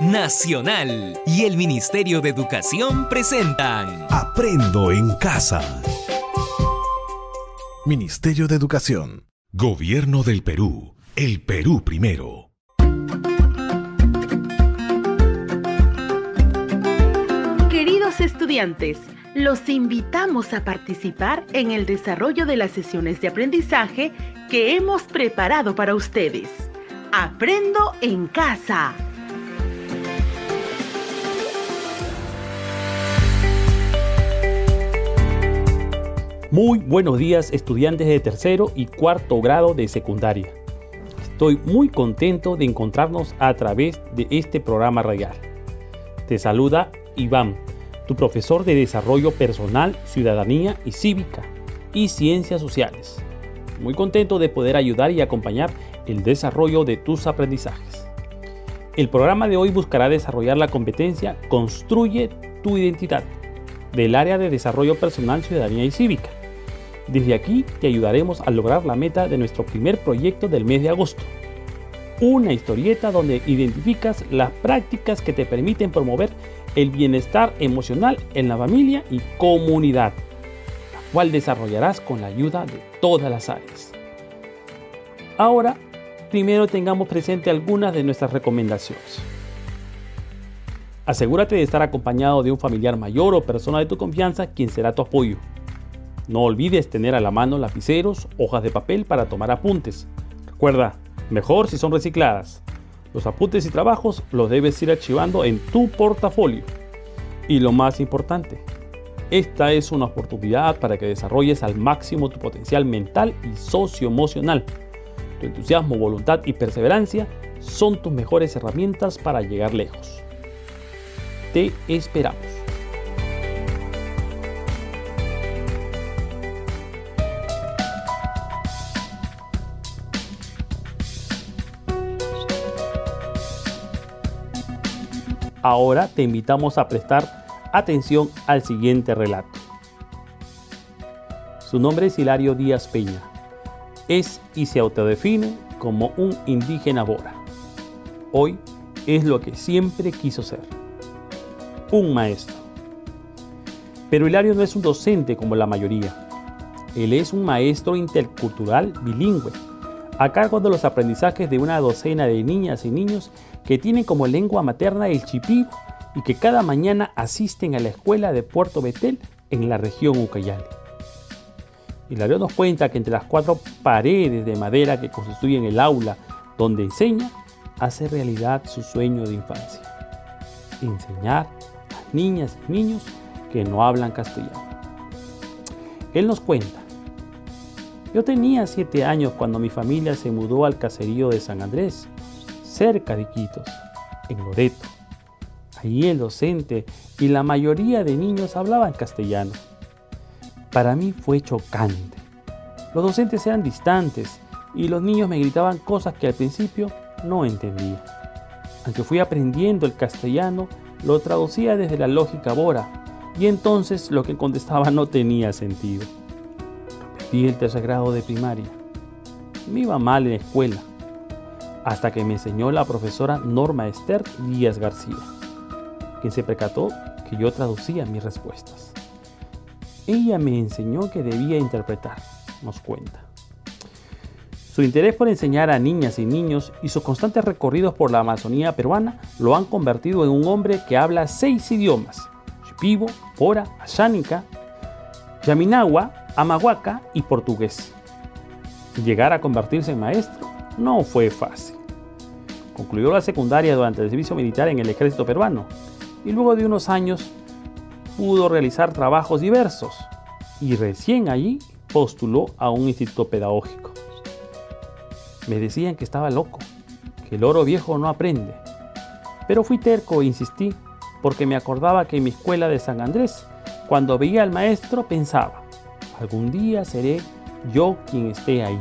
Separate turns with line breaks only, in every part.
Nacional y el Ministerio de Educación presentan
Aprendo en casa. Ministerio de Educación. Gobierno del Perú. El Perú primero.
Queridos estudiantes, los invitamos a participar en el desarrollo de las sesiones de aprendizaje que hemos preparado para ustedes. Aprendo en casa.
Muy buenos días estudiantes de tercero y cuarto grado de secundaria. Estoy muy contento de encontrarnos a través de este programa radial. Te saluda Iván, tu profesor de Desarrollo Personal, Ciudadanía y Cívica y Ciencias Sociales. Muy contento de poder ayudar y acompañar el desarrollo de tus aprendizajes. El programa de hoy buscará desarrollar la competencia Construye tu identidad del área de Desarrollo Personal, Ciudadanía y Cívica desde aquí te ayudaremos a lograr la meta de nuestro primer proyecto del mes de agosto. Una historieta donde identificas las prácticas que te permiten promover el bienestar emocional en la familia y comunidad, la cual desarrollarás con la ayuda de todas las áreas. Ahora, primero tengamos presente algunas de nuestras recomendaciones. Asegúrate de estar acompañado de un familiar mayor o persona de tu confianza quien será tu apoyo. No olvides tener a la mano lapiceros, hojas de papel para tomar apuntes. Recuerda, mejor si son recicladas. Los apuntes y trabajos los debes ir archivando en tu portafolio. Y lo más importante, esta es una oportunidad para que desarrolles al máximo tu potencial mental y socioemocional. Tu entusiasmo, voluntad y perseverancia son tus mejores herramientas para llegar lejos. Te esperamos. Ahora te invitamos a prestar atención al siguiente relato. Su nombre es Hilario Díaz Peña. Es y se autodefine como un indígena bora. Hoy es lo que siempre quiso ser. Un maestro. Pero Hilario no es un docente como la mayoría. Él es un maestro intercultural bilingüe, a cargo de los aprendizajes de una docena de niñas y niños que tienen como lengua materna el chipí y que cada mañana asisten a la escuela de Puerto Betel en la región Ucayali. Hilario nos cuenta que entre las cuatro paredes de madera que constituyen el aula donde enseña, hace realidad su sueño de infancia. Enseñar a niñas y niños que no hablan castellano. Él nos cuenta, yo tenía siete años cuando mi familia se mudó al caserío de San Andrés, cerca de Quitos, en Loreto. Allí el docente y la mayoría de niños hablaban castellano. Para mí fue chocante. Los docentes eran distantes y los niños me gritaban cosas que al principio no entendía. Aunque fui aprendiendo el castellano, lo traducía desde la lógica bora y entonces lo que contestaba no tenía sentido. Repetí el tercer grado de primaria. Me iba mal en la escuela hasta que me enseñó la profesora Norma Esther Díaz García, quien se percató que yo traducía mis respuestas. Ella me enseñó que debía interpretar, nos cuenta. Su interés por enseñar a niñas y niños y sus constantes recorridos por la Amazonía peruana lo han convertido en un hombre que habla seis idiomas: Shipibo, Pora, Ashánica, Yaminagua, Amahuaca y portugués. Llegar a convertirse en maestro no fue fácil. Concluyó la secundaria durante el servicio militar en el ejército peruano y luego de unos años pudo realizar trabajos diversos y recién allí postuló a un instituto pedagógico. Me decían que estaba loco, que el oro viejo no aprende, pero fui terco e insistí porque me acordaba que en mi escuela de San Andrés, cuando veía al maestro pensaba, algún día seré yo quien esté ahí.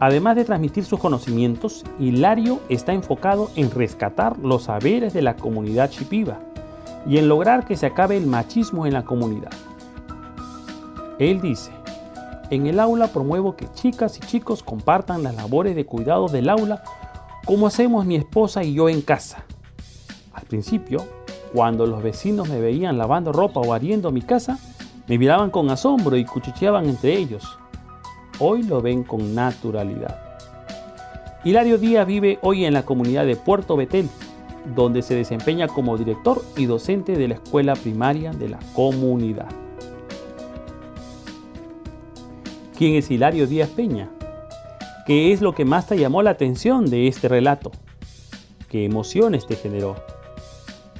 Además de transmitir sus conocimientos, Hilario está enfocado en rescatar los saberes de la comunidad chipiva y en lograr que se acabe el machismo en la comunidad. Él dice, en el aula promuevo que chicas y chicos compartan las labores de cuidado del aula ¿Cómo hacemos mi esposa y yo en casa? Al principio, cuando los vecinos me veían lavando ropa o ariendo mi casa, me miraban con asombro y cuchicheaban entre ellos. Hoy lo ven con naturalidad. Hilario Díaz vive hoy en la comunidad de Puerto Betel, donde se desempeña como director y docente de la escuela primaria de la comunidad. ¿Quién es Hilario Díaz Peña? ¿Qué es lo que más te llamó la atención de este relato? ¿Qué emociones te generó?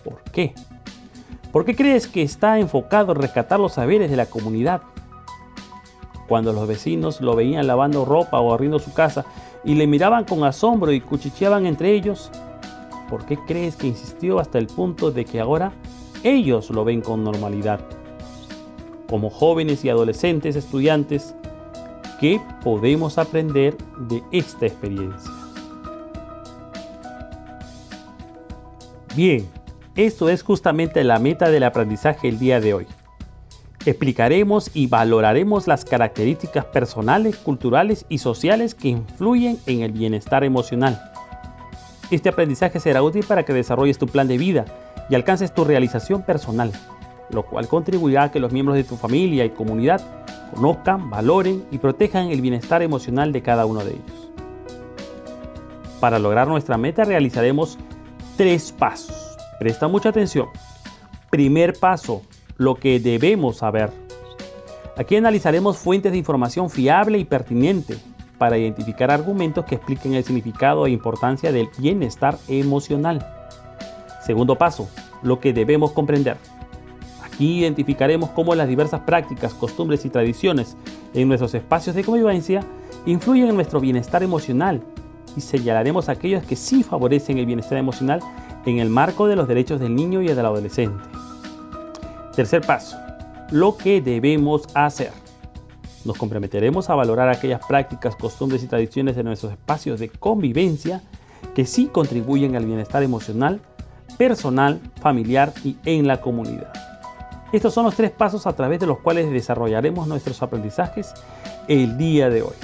¿Por qué? ¿Por qué crees que está enfocado en rescatar los saberes de la comunidad? Cuando los vecinos lo veían lavando ropa o arriendo su casa y le miraban con asombro y cuchicheaban entre ellos, ¿por qué crees que insistió hasta el punto de que ahora ellos lo ven con normalidad? Como jóvenes y adolescentes estudiantes, ¿qué podemos aprender de esta experiencia? Bien, esto es justamente la meta del aprendizaje el día de hoy. Explicaremos y valoraremos las características personales, culturales y sociales que influyen en el bienestar emocional. Este aprendizaje será útil para que desarrolles tu plan de vida y alcances tu realización personal, lo cual contribuirá a que los miembros de tu familia y comunidad conozcan, valoren y protejan el bienestar emocional de cada uno de ellos. Para lograr nuestra meta realizaremos tres pasos. Presta mucha atención. Primer paso, lo que debemos saber. Aquí analizaremos fuentes de información fiable y pertinente para identificar argumentos que expliquen el significado e importancia del bienestar emocional. Segundo paso, lo que debemos comprender. Aquí identificaremos cómo las diversas prácticas, costumbres y tradiciones en nuestros espacios de convivencia influyen en nuestro bienestar emocional y señalaremos aquellas que sí favorecen el bienestar emocional en el marco de los derechos del niño y del adolescente. Tercer paso, lo que debemos hacer. Nos comprometeremos a valorar aquellas prácticas, costumbres y tradiciones de nuestros espacios de convivencia que sí contribuyen al bienestar emocional, personal, familiar y en la comunidad. Estos son los tres pasos a través de los cuales desarrollaremos nuestros aprendizajes el día de hoy.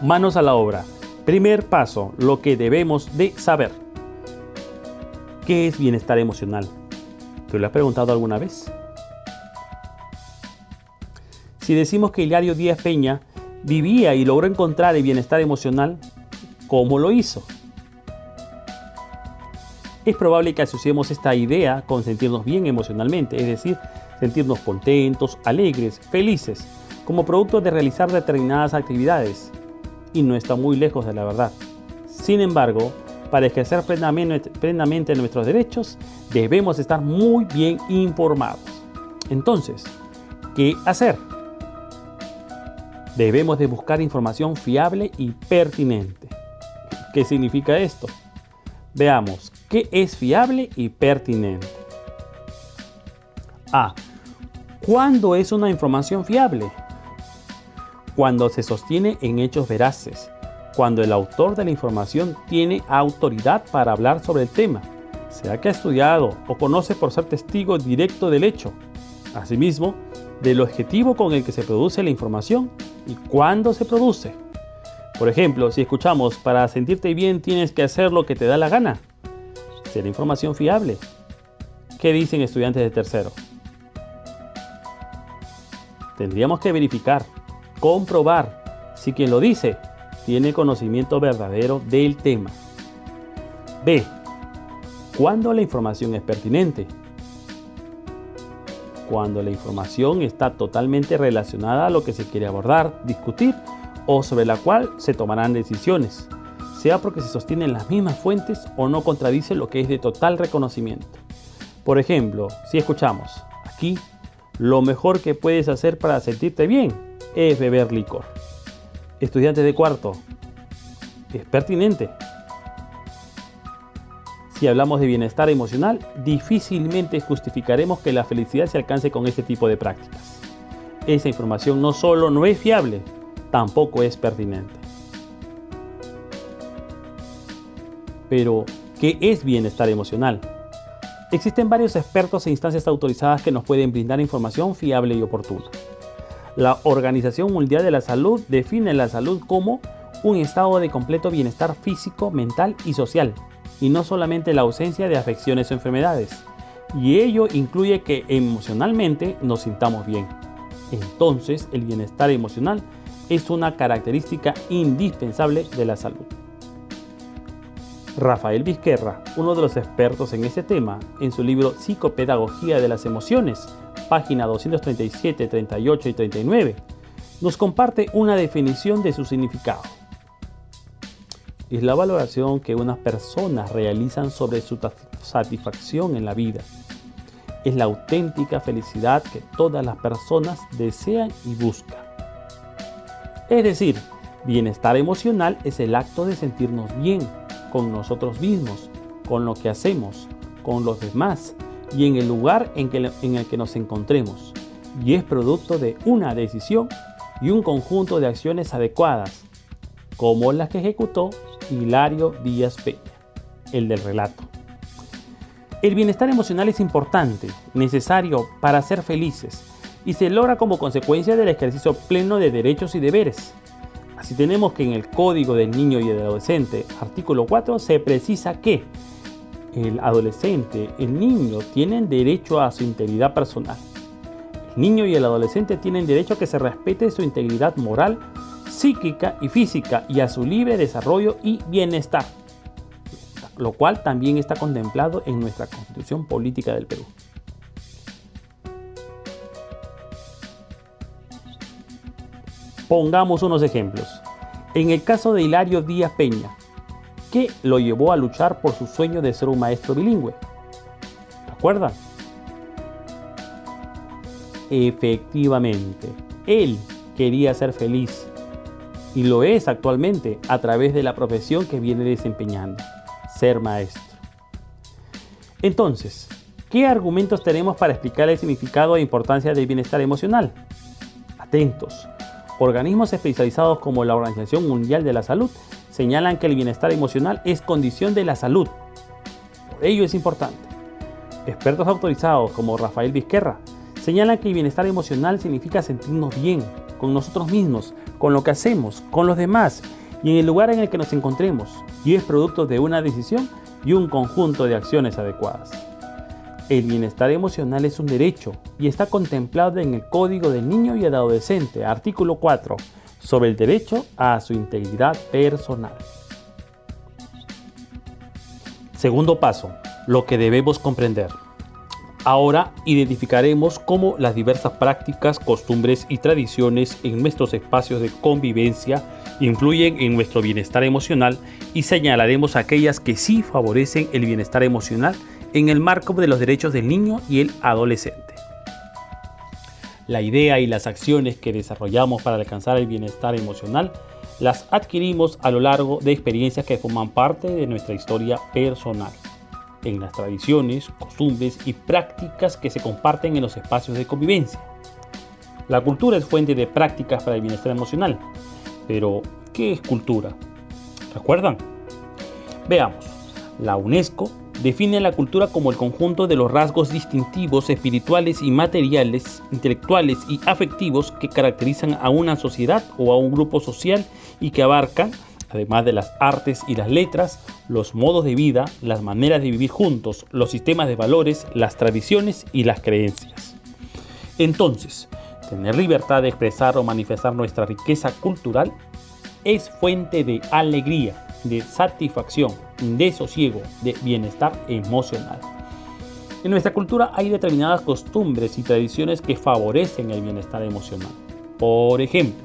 Manos a la obra. Primer paso, lo que debemos de saber. ¿Qué es bienestar emocional? ¿Te lo has preguntado alguna vez? Si decimos que Hilario Díaz Peña vivía y logró encontrar el bienestar emocional, ¿cómo lo hizo? Es probable que asociemos esta idea con sentirnos bien emocionalmente, es decir, sentirnos contentos, alegres, felices, como producto de realizar determinadas actividades, y no está muy lejos de la verdad. Sin embargo, para ejercer plenamente, nuestros derechos, debemos estar muy bien informados. Entonces, ¿qué hacer? Debemos de buscar información fiable y pertinente. ¿Qué significa esto? Veamos, ¿qué es fiable y pertinente? A. ¿Cuándo es una información fiable? cuando se sostiene en hechos veraces, cuando el autor de la información tiene autoridad para hablar sobre el tema, sea que ha estudiado o conoce por ser testigo directo del hecho, asimismo, del objetivo con el que se produce la información y cuándo se produce. Por ejemplo, si escuchamos, para sentirte bien tienes que hacer lo que te da la gana, será información fiable. ¿Qué dicen estudiantes de tercero? Tendríamos que verificar comprobar si quien lo dice tiene conocimiento verdadero del tema. B. Cuando la información es pertinente. Cuando la información está totalmente relacionada a lo que se quiere abordar, discutir o sobre la cual se tomarán decisiones, sea porque se sostienen las mismas fuentes o no contradice lo que es de total reconocimiento. Por ejemplo, si escuchamos, aquí, lo mejor que puedes hacer para sentirte bien es beber licor. Estudiantes de cuarto, es pertinente. Si hablamos de bienestar emocional, difícilmente justificaremos que la felicidad se alcance con este tipo de prácticas. Esa información no solo no es fiable, tampoco es pertinente. Pero, ¿qué es bienestar emocional? Existen varios expertos e instancias autorizadas que nos pueden brindar información fiable y oportuna. La Organización Mundial de la Salud define la salud como un estado de completo bienestar físico, mental y social, y no solamente la ausencia de afecciones o enfermedades. Y ello incluye que emocionalmente nos sintamos bien. Entonces, el bienestar emocional es una característica indispensable de la salud. Rafael Vizquerra, uno de los expertos en este tema, en su libro Psicopedagogía de las Emociones, página 237, 38 y 39, nos comparte una definición de su significado. Es la valoración que unas personas realizan sobre su satisfacción en la vida. Es la auténtica felicidad que todas las personas desean y buscan. Es decir, bienestar emocional es el acto de sentirnos bien con nosotros mismos, con lo que hacemos, con los demás y en el lugar en, el que nos encontremos. Y es producto de una decisión y un conjunto de acciones adecuadas, como las que ejecutó Hilario Díaz Peña, el del relato. El bienestar emocional es importante, necesario para ser felices y se logra como consecuencia del ejercicio pleno de derechos y deberes. Así tenemos que en el Código del Niño y del Adolescente, artículo 4, se precisa que el adolescente, el niño, tienen derecho a su integridad personal. El niño y el adolescente tienen derecho a que se respete su integridad moral, psíquica y física y a su libre desarrollo y bienestar, lo cual también está contemplado en nuestra Constitución Política del Perú. Pongamos unos ejemplos. En el caso de Hilario Díaz Peña, ¿qué lo llevó a luchar por su sueño de ser un maestro bilingüe? ¿Recuerdan? Efectivamente, él quería ser feliz y lo es actualmente a través de la profesión que viene desempeñando, ser maestro. Entonces, ¿qué argumentos tenemos para explicar el significado e importancia del bienestar emocional? Atentos. Organismos especializados como la Organización Mundial de la Salud señalan que el bienestar emocional es condición de la salud. Por ello es importante. Expertos autorizados como Rafael Vizquerra señalan que el bienestar emocional significa sentirnos bien con nosotros mismos, con lo que hacemos, con los demás y en el lugar en el que nos encontremos, y es producto de una decisión y un conjunto de acciones adecuadas. El bienestar emocional es un derecho y está contemplado en el Código del Niño y el Adolescente, artículo 4, sobre el derecho a su integridad personal. Segundo paso, lo que debemos comprender. Ahora identificaremos cómo las diversas prácticas, costumbres y tradiciones en nuestros espacios de convivencia influyen en nuestro bienestar emocional y señalaremos aquellas que sí favorecen el bienestar emocional en el marco de los derechos del niño y el adolescente. La idea y las acciones que desarrollamos para alcanzar el bienestar emocional las adquirimos a lo largo de experiencias que forman parte de nuestra historia personal en las tradiciones, costumbres y prácticas que se comparten en los espacios de convivencia. La cultura es fuente de prácticas para el bienestar emocional. Pero, ¿qué es cultura? ¿Recuerdan? Veamos. La UNESCO define la cultura como el conjunto de los rasgos distintivos espirituales y materiales, intelectuales y afectivos que caracterizan a una sociedad o a un grupo social y que abarcan además de las artes y las letras, los modos de vida, las maneras de vivir juntos, los sistemas de valores, las tradiciones y las creencias. Entonces, tener libertad de expresar o manifestar nuestra riqueza cultural es fuente de alegría, de satisfacción, de sosiego, de bienestar emocional. En nuestra cultura hay determinadas costumbres y tradiciones que favorecen el bienestar emocional. Por ejemplo,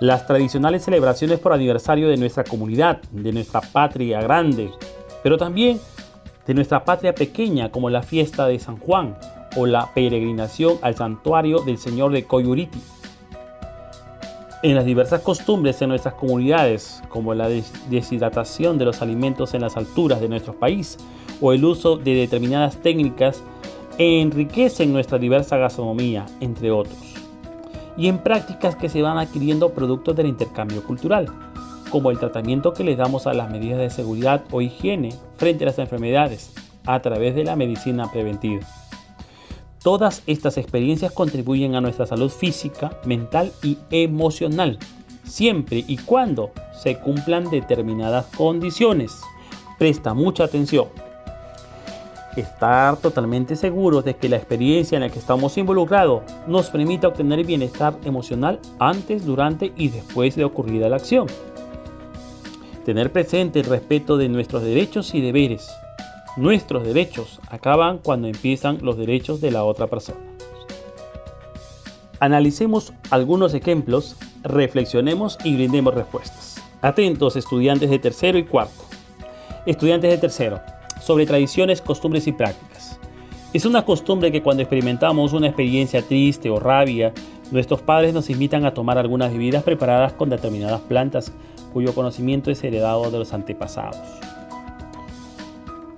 las tradicionales celebraciones por aniversario de nuestra comunidad, de nuestra patria grande, pero también de nuestra patria pequeña como la fiesta de San Juan o la peregrinación al santuario del Señor de Coyuriti. En las diversas costumbres en nuestras comunidades, como la deshidratación de los alimentos en las alturas de nuestro país o el uso de determinadas técnicas, enriquecen nuestra diversa gastronomía, entre otros y en prácticas que se van adquiriendo productos del intercambio cultural, como el tratamiento que le damos a las medidas de seguridad o higiene frente a las enfermedades a través de la medicina preventiva. Todas estas experiencias contribuyen a nuestra salud física, mental y emocional siempre y cuando se cumplan determinadas condiciones. Presta mucha atención. Estar totalmente seguros de que la experiencia en la que estamos involucrados nos permita obtener bienestar emocional antes, durante y después de ocurrida la acción. Tener presente el respeto de nuestros derechos y deberes. Nuestros derechos acaban cuando empiezan los derechos de la otra persona. Analicemos algunos ejemplos, reflexionemos y brindemos respuestas. Atentos estudiantes de tercero y cuarto. Estudiantes de tercero, sobre tradiciones, costumbres y prácticas. Es una costumbre que cuando experimentamos una experiencia triste o rabia, nuestros padres nos invitan a tomar algunas bebidas preparadas con determinadas plantas cuyo conocimiento es heredado de los antepasados.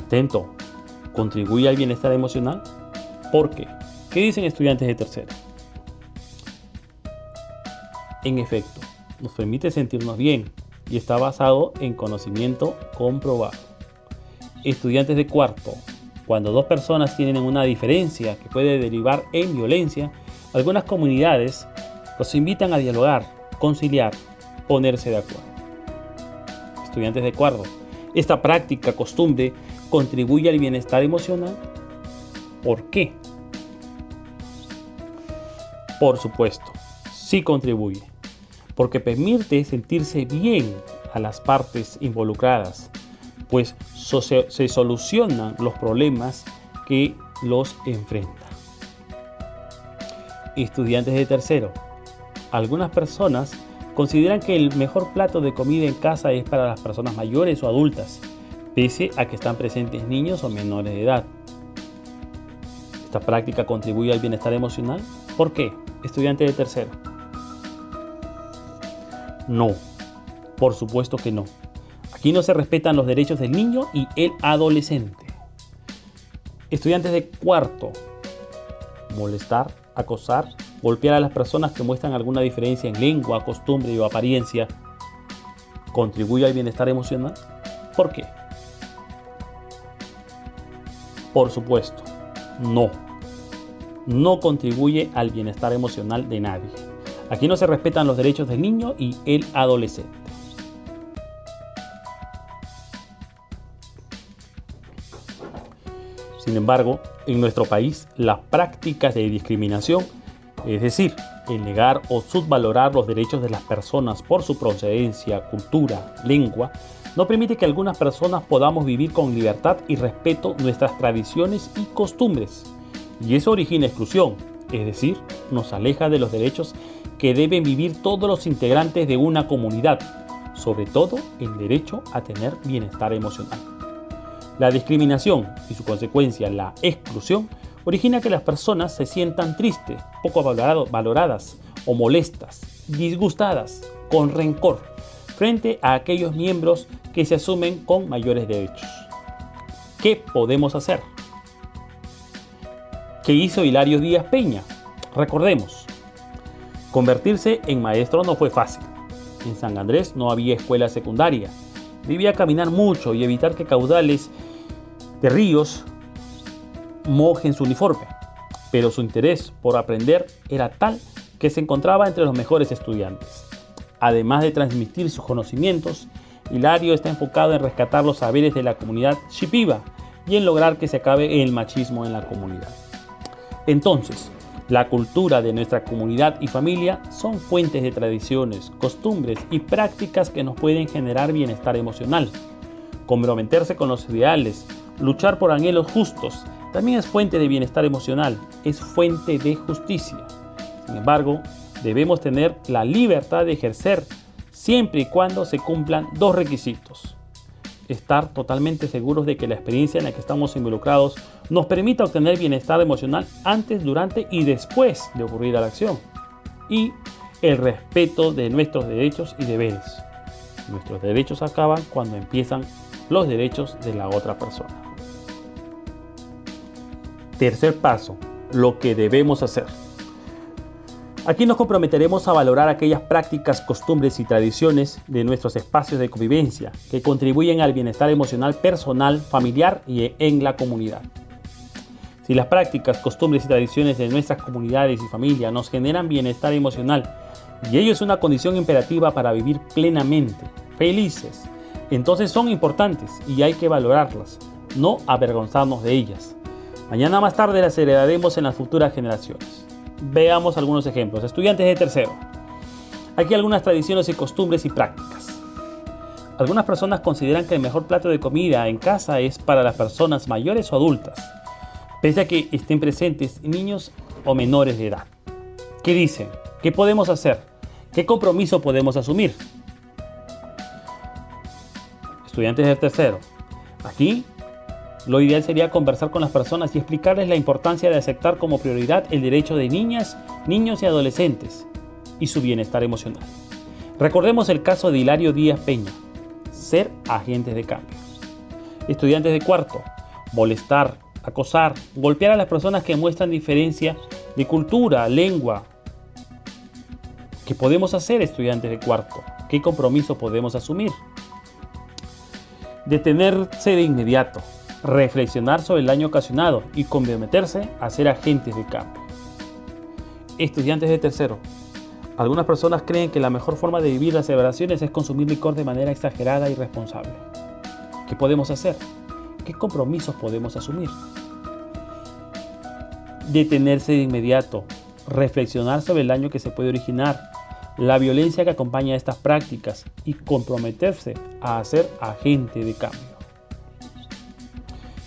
Atento, ¿contribuye al bienestar emocional? ¿Por qué? ¿Qué dicen estudiantes de tercero? En efecto, nos permite sentirnos bien y está basado en conocimiento comprobado. Estudiantes de cuarto, cuando dos personas tienen una diferencia que puede derivar en violencia, algunas comunidades los invitan a dialogar, conciliar, ponerse de acuerdo estudiantes de cuarto. Esta práctica, costumbre, contribuye al bienestar emocional. ¿Por qué? Por supuesto, sí contribuye, porque permite sentirse bien a las partes involucradas, pues se solucionan los problemas que los enfrentan. Estudiantes de tercero, algunas personas consideran que el mejor plato de comida en casa es para las personas mayores o adultas, pese a que están presentes niños o menores de edad. ¿Esta práctica contribuye al bienestar emocional? ¿Por qué? Estudiante de tercero. No, por supuesto que no. Aquí no se respetan los derechos del niño y el adolescente. Estudiantes de cuarto. Molestar, acosar golpear a las personas que muestran alguna diferencia en lengua, costumbre o apariencia, contribuye al bienestar emocional? ¿Por qué? Por supuesto, no. No contribuye al bienestar emocional de nadie. Aquí no se respetan los derechos del niño y el adolescente. Sin embargo, en nuestro país, las prácticas de discriminación es decir, el negar o subvalorar los derechos de las personas por su procedencia, cultura, lengua, no permite que algunas personas podamos vivir con libertad y respeto nuestras tradiciones y costumbres. Y eso origina exclusión, es decir, nos aleja de los derechos que deben vivir todos los integrantes de una comunidad, sobre todo el derecho a tener bienestar emocional. La discriminación y su consecuencia, la exclusión, origina que las personas se sientan tristes, poco valoradas o molestas, disgustadas, con rencor, frente a aquellos miembros que se asumen con mayores derechos. ¿Qué podemos hacer? ¿Qué hizo Hilario Díaz Peña? Recordemos, convertirse en maestro no fue fácil. En San Andrés no había escuela secundaria. Debía caminar mucho y evitar que caudales de ríos mojen su uniforme, pero su interés por aprender era tal que se encontraba entre los mejores estudiantes. Además de transmitir sus conocimientos, Hilario está enfocado en rescatar los saberes de la comunidad Shipiba y en lograr que se acabe el machismo en la comunidad. Entonces, la cultura de nuestra comunidad y familia son fuentes de tradiciones, costumbres y prácticas que nos pueden generar bienestar emocional. Comprometerse con los ideales, luchar por anhelos justos también es fuente de bienestar emocional, es fuente de justicia. Sin embargo, debemos tener la libertad de ejercer siempre y cuando se cumplan dos requisitos. Estar totalmente seguros de que la experiencia en la que estamos involucrados nos permita obtener bienestar emocional antes, durante y después de ocurrir la acción. Y el respeto de nuestros derechos y deberes. Nuestros derechos acaban cuando empiezan los derechos de la otra persona. Tercer paso, lo que debemos hacer. Aquí nos comprometeremos a valorar aquellas prácticas, costumbres y tradiciones de nuestros espacios de convivencia que contribuyen al bienestar emocional personal, familiar y en la comunidad. Si las prácticas, costumbres y tradiciones de nuestras comunidades y familias nos generan bienestar emocional Y ello es una condición imperativa para vivir plenamente, felices. Entonces son importantes y hay que valorarlas, no avergonzarnos de ellas. Mañana más tarde las heredaremos en las futuras generaciones. Veamos algunos ejemplos. Estudiantes de tercero. Aquí algunas tradiciones y costumbres y prácticas. Algunas personas consideran que el mejor plato de comida en casa es para las personas mayores o adultas, pese a que estén presentes niños o menores de edad. ¿Qué dicen? ¿Qué podemos hacer? ¿Qué compromiso podemos asumir? Estudiantes de tercero. Aquí lo ideal sería conversar con las personas y explicarles la importancia de aceptar como prioridad el derecho de niñas, niños y adolescentes y su bienestar emocional. Recordemos el caso de Hilario Díaz Peña, ser agentes de cambio. Estudiantes de cuarto, molestar, acosar, golpear a las personas que muestran diferencia de cultura, lengua. ¿Qué podemos hacer estudiantes de cuarto? ¿Qué compromiso podemos asumir? Detenerse de inmediato, reflexionar sobre el daño ocasionado y comprometerse a ser agentes de cambio. Estudiantes de tercero. Algunas personas creen que la mejor forma de vivir las celebraciones es consumir licor de manera exagerada y irresponsable. ¿Qué podemos hacer? ¿Qué compromisos podemos asumir? Detenerse de inmediato, reflexionar sobre el daño que se puede originar, la violencia que acompaña a estas prácticas y comprometerse a ser agente de cambio.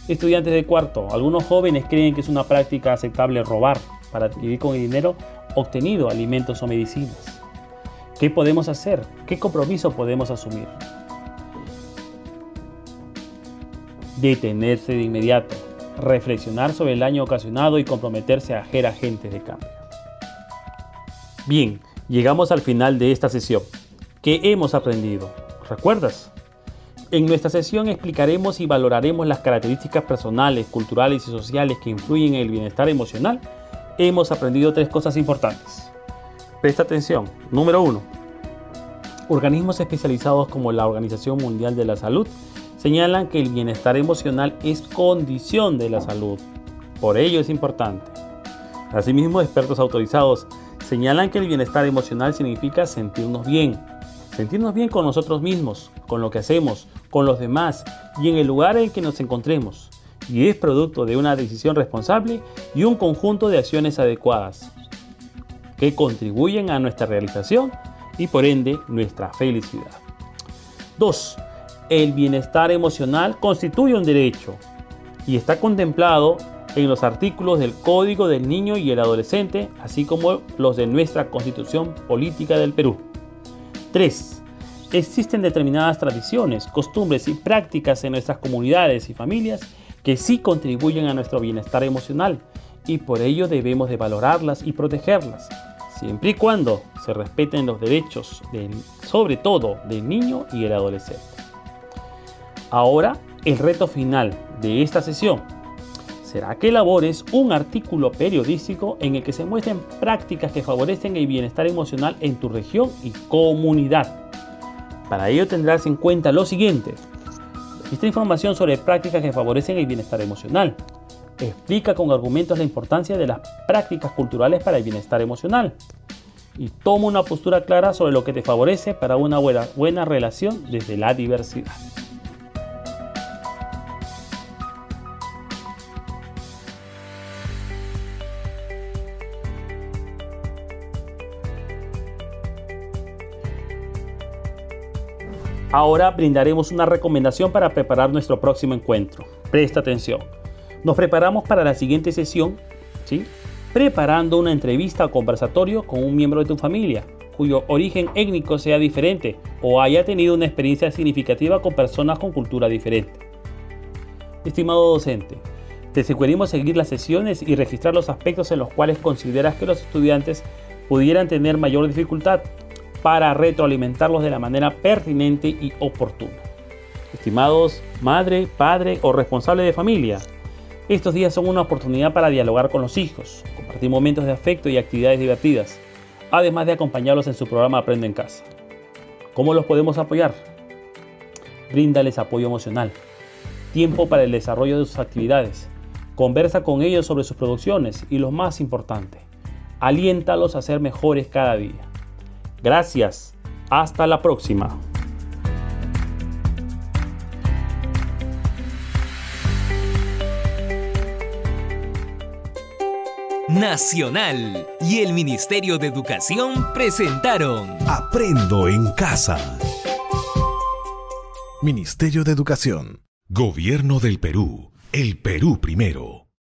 Estudiantes de cuarto, algunos jóvenes creen que es una práctica aceptable robar para adquirir con el dinero obtenido alimentos o medicinas. ¿Qué podemos hacer? ¿Qué compromiso podemos asumir? Detenerse de inmediato, reflexionar sobre el daño ocasionado y comprometerse a ser agentes de cambio. Bien, llegamos al final de esta sesión. ¿Qué hemos aprendido? ¿Recuerdas? En nuestra sesión explicaremos y valoraremos las características personales, culturales y sociales que influyen en el bienestar emocional. Hemos aprendido tres cosas importantes. Presta atención. Número uno. Organismos especializados como la Organización Mundial de la Salud señalan que el bienestar emocional es condición de la salud. Por ello es importante. Asimismo, expertos autorizados señalan que el bienestar emocional significa sentirnos bien, sentirnos bien con nosotros mismos, con lo que hacemos, con los demás y en el lugar en que nos encontremos, y es producto de una decisión responsable y un conjunto de acciones adecuadas que contribuyen a nuestra realización y por ende nuestra felicidad. 2. El bienestar emocional constituye un derecho y está contemplado en los artículos del Código del Niño y el Adolescente, así como los de nuestra Constitución Política del Perú. 3. Existen determinadas tradiciones, costumbres y prácticas en nuestras comunidades y familias que sí contribuyen a nuestro bienestar emocional y por ello debemos de valorarlas y protegerlas, siempre y cuando se respeten los derechos, sobre todo del niño y el adolescente. Ahora, el reto final de esta sesión será que elabores un artículo periodístico en el que se muestren prácticas que favorecen el bienestar emocional en tu región y comunidad. Para ello tendrás en cuenta lo siguiente. Esta información sobre prácticas que favorecen el bienestar emocional. Explica con argumentos la importancia de las prácticas culturales para el bienestar emocional. Y toma una postura clara sobre lo que te favorece para una buena, buena relación desde la diversidad. Ahora brindaremos una recomendación para preparar nuestro próximo encuentro. Presta atención. Nos preparamos para la siguiente sesión, ¿sí? preparando una entrevista o conversatorio con un miembro de tu familia cuyo origen étnico sea diferente o haya tenido una experiencia significativa con personas con cultura diferente. Estimado docente, te sugerimos seguir las sesiones y registrar los aspectos en los cuales consideras que los estudiantes pudieran tener mayor dificultad para retroalimentarlos de la manera pertinente y oportuna. Estimados madre, padre o responsable de familia, estos días son una oportunidad para dialogar con los hijos, compartir momentos de afecto y actividades divertidas, además de acompañarlos en su programa Aprende en Casa. ¿Cómo los podemos apoyar? Bríndales apoyo emocional, tiempo para el desarrollo de sus actividades, conversa con ellos sobre sus producciones y lo más importante, aliéntalos a ser mejores cada día. Gracias. Hasta la próxima.
Nacional y el Ministerio de Educación presentaron
Aprendo en casa. Ministerio de Educación. Gobierno del Perú. El Perú primero.